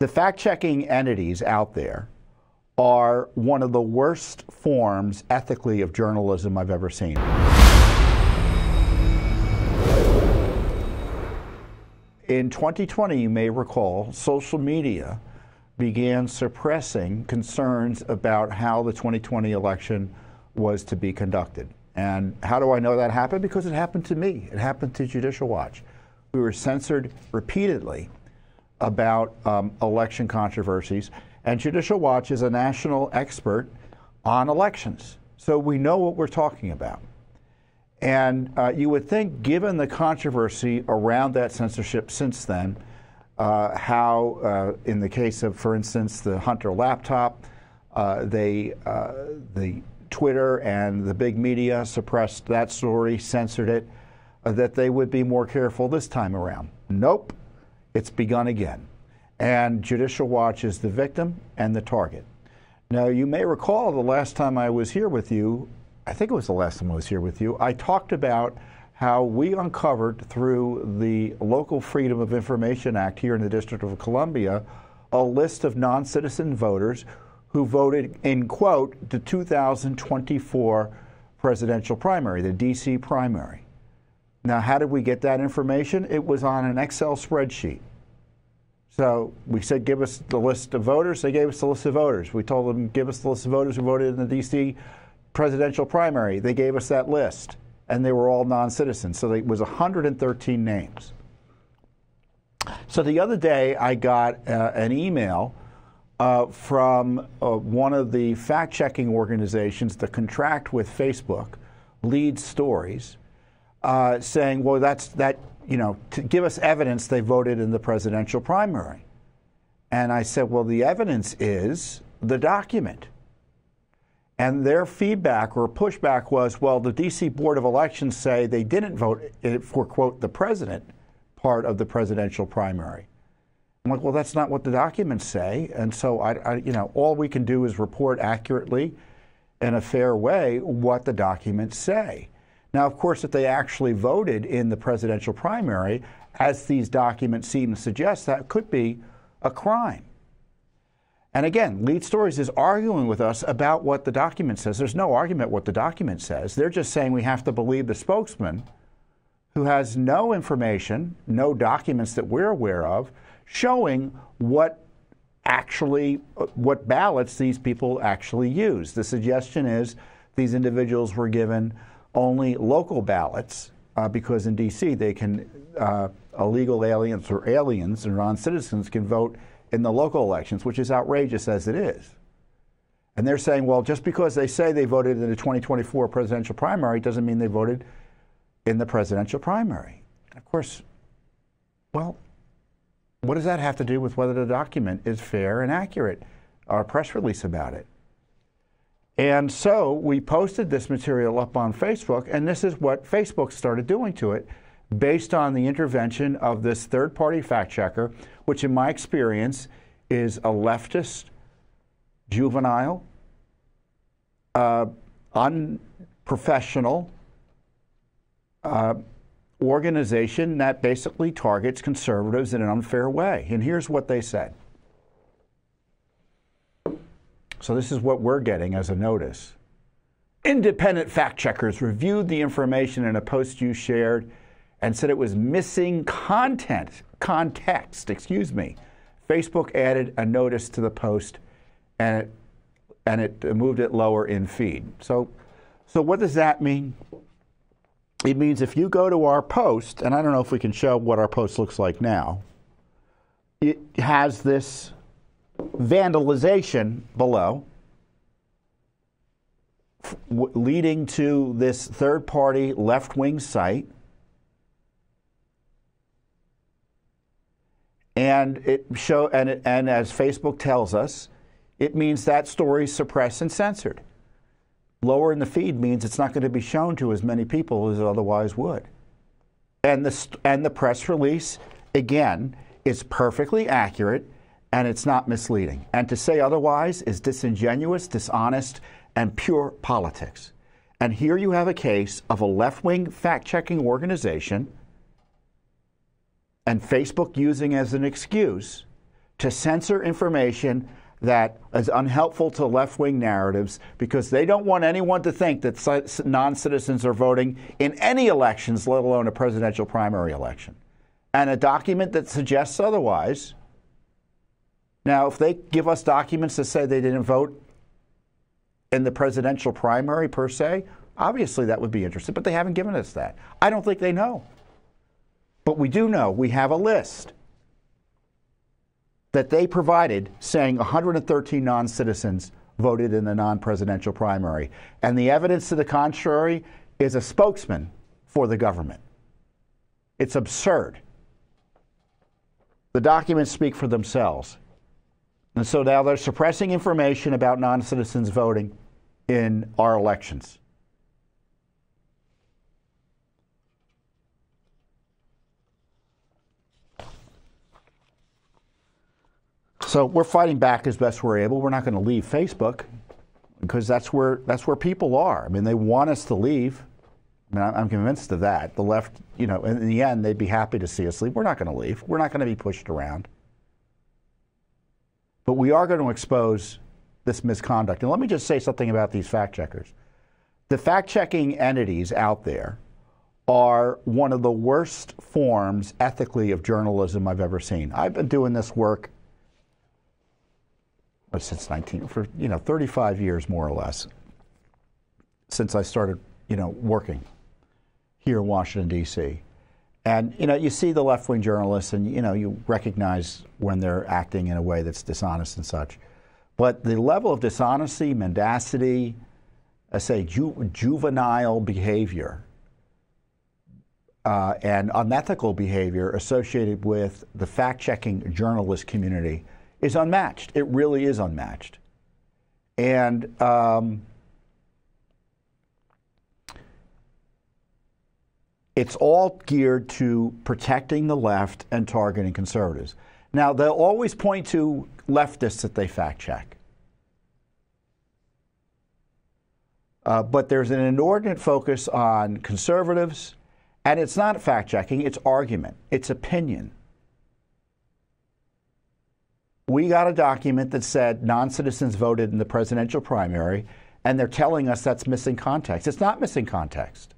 the fact checking entities out there are one of the worst forms ethically of journalism I've ever seen. In 2020, you may recall, social media began suppressing concerns about how the 2020 election was to be conducted. And how do I know that happened? Because it happened to me. It happened to Judicial Watch. We were censored repeatedly about um, election controversies. And Judicial Watch is a national expert on elections. So we know what we're talking about. And uh, you would think, given the controversy around that censorship since then, uh, how, uh, in the case of, for instance, the Hunter laptop, uh, they, uh, the Twitter and the big media suppressed that story, censored it, uh, that they would be more careful this time around. Nope, it's begun again. And Judicial Watch is the victim and the target. Now, you may recall the last time I was here with you, I think it was the last time I was here with you, I talked about how we uncovered through the Local Freedom of Information Act here in the District of Columbia a list of non citizen voters who voted in quote the 2024 presidential primary, the DC primary. Now, how did we get that information? It was on an Excel spreadsheet. So we said, give us the list of voters. They gave us the list of voters. We told them, give us the list of voters who voted in the DC presidential primary. They gave us that list, and they were all non citizens. So it was 113 names. So the other day, I got uh, an email uh, from uh, one of the fact checking organizations that contract with Facebook, Lead Stories, uh, saying, well, that's that, you know, to give us evidence they voted in the presidential primary. And I said, well, the evidence is the document. And their feedback or pushback was, well, the DC Board of Elections say they didn't vote for, quote, the president part of the presidential primary. I'm like, well, that's not what the documents say. And so, I, I, you know, all we can do is report accurately in a fair way what the documents say. Now, of course, if they actually voted in the presidential primary, as these documents seem to suggest, that could be a crime. And again, Lead Stories is arguing with us about what the document says. There's no argument what the document says. They're just saying we have to believe the spokesman who has no information, no documents that we're aware of, showing what actually, what ballots these people actually use. The suggestion is these individuals were given only local ballots uh, because in D.C. they can, uh, illegal aliens or aliens and non citizens can vote in the local elections, which is outrageous as it is. And they're saying, well, just because they say they voted in the 2024 presidential primary doesn't mean they voted in the presidential primary. Of course, well, what does that have to do with whether the document is fair and accurate? Our press release about it. And so we posted this material up on Facebook, and this is what Facebook started doing to it based on the intervention of this third party fact checker, which, in my experience, is a leftist, juvenile, uh, unprofessional uh, organization that basically targets conservatives in an unfair way. And here's what they said. So this is what we're getting as a notice. Independent fact checkers reviewed the information in a post you shared and said it was missing content, context, excuse me. Facebook added a notice to the post and it and it moved it lower in feed. So so what does that mean? It means if you go to our post, and I don't know if we can show what our post looks like now, it has this vandalization below, leading to this third party left wing site. And it show and, it, and as Facebook tells us, it means that story is suppressed and censored. Lower in the feed means it's not going to be shown to as many people as it otherwise would. And the, and the press release, again, is perfectly accurate and it's not misleading. And to say otherwise is disingenuous, dishonest, and pure politics. And here you have a case of a left wing fact checking organization and Facebook using as an excuse to censor information that is unhelpful to left wing narratives because they don't want anyone to think that non citizens are voting in any elections, let alone a presidential primary election. And a document that suggests otherwise. Now, if they give us documents that say they didn't vote in the presidential primary per se, obviously that would be interesting, but they haven't given us that. I don't think they know. But we do know we have a list that they provided saying 113 non citizens voted in the non presidential primary. And the evidence to the contrary is a spokesman for the government. It's absurd. The documents speak for themselves. And so now they're suppressing information about non citizens voting in our elections. So we're fighting back as best we're able. We're not going to leave Facebook because that's where that's where people are. I mean, they want us to leave. I mean, I'm convinced of that. The left, you know, in the end, they'd be happy to see us leave. We're not going to leave. We're not going to be pushed around. But we are going to expose this misconduct. And let me just say something about these fact checkers. The fact checking entities out there are one of the worst forms ethically of journalism I've ever seen. I've been doing this work since 19 for you know 35 years more or less since I started you know working here in Washington D.C. And you know you see the left wing journalists and you know you recognize when they're acting in a way that's dishonest and such, but the level of dishonesty, mendacity, I say ju- juvenile behavior. Uh, and unethical behavior associated with the fact checking journalist community is unmatched. It really is unmatched. And um, it's all geared to protecting the left and targeting conservatives. Now, they'll always point to leftists that they fact check. Uh, but there's an inordinate focus on conservatives, and it's not fact checking, it's argument, it's opinion we got a document that said non citizens voted in the presidential primary, and they're telling us that's missing context. It's not missing context.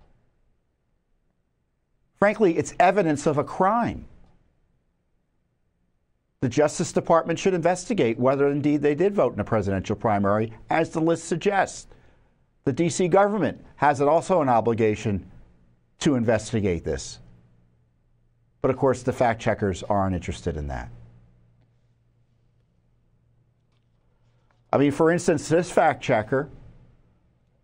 Frankly, it's evidence of a crime. The Justice Department should investigate whether indeed they did vote in a presidential primary, as the list suggests. The D.C. government has it also an obligation to investigate this. But of course, the fact checkers aren't interested in that. I mean, for instance, this fact checker,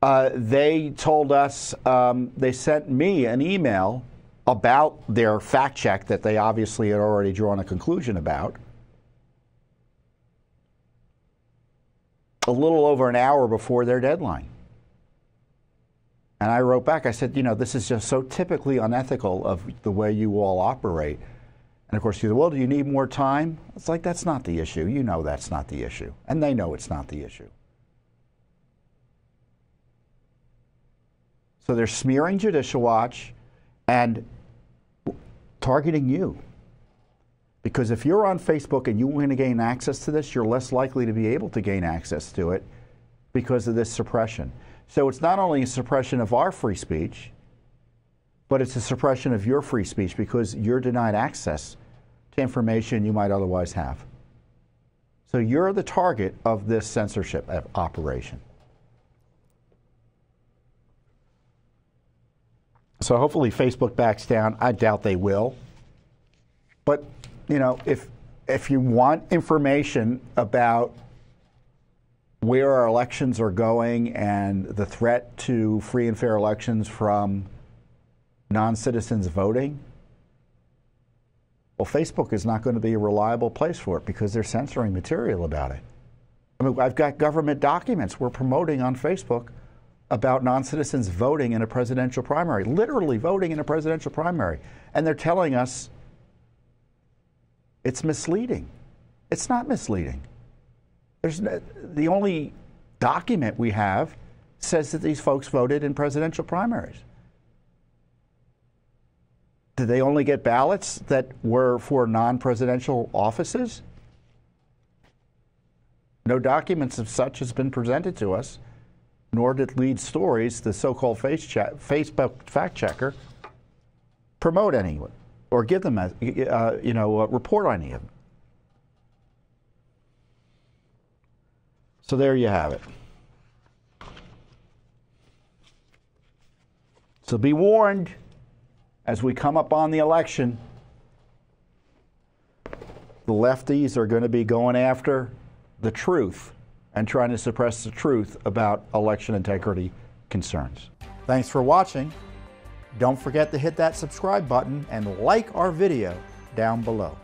uh, they told us, um, they sent me an email about their fact check that they obviously had already drawn a conclusion about. A little over an hour before their deadline. And I wrote back, I said, you know, this is just so typically unethical of the way you all operate. And of course, you say, well, do you need more time? It's like, that's not the issue. You know that's not the issue. And they know it's not the issue. So they're smearing Judicial Watch and targeting you. Because if you're on Facebook and you want to gain access to this, you're less likely to be able to gain access to it because of this suppression. So it's not only a suppression of our free speech, but it's a suppression of your free speech because you're denied access to information you might otherwise have. So you're the target of this censorship operation. So hopefully Facebook backs down. I doubt they will. But, you know, if if you want information about where our elections are going and the threat to free and fair elections from non citizens voting, well, Facebook is not going to be a reliable place for it because they're censoring material about it. I mean, I've got government documents we're promoting on Facebook about non citizens voting in a presidential primary, literally voting in a presidential primary. And they're telling us it's misleading. It's not misleading. There's no, the only document we have says that these folks voted in presidential primaries. Did they only get ballots that were for non presidential offices? No documents of such has been presented to us, nor did lead stories, the so-called face check, Facebook fact checker, promote any or give them, a, uh, you know, uh, report on any of them. So there you have it. So be warned as we come up on the election, the lefties are going to be going after the truth and trying to suppress the truth about election integrity concerns. Thanks for watching. Don't forget to hit that subscribe button and like our video down below.